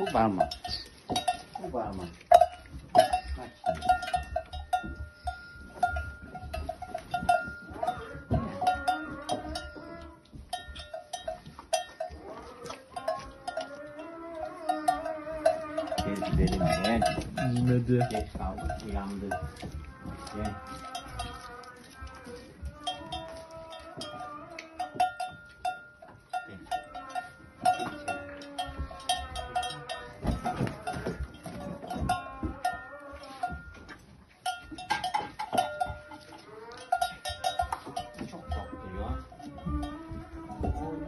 Bu parmak. Bu parmak. Bak. Gel gidelim gel. Yüzmedi. Geç kaldık uyandı. Gel.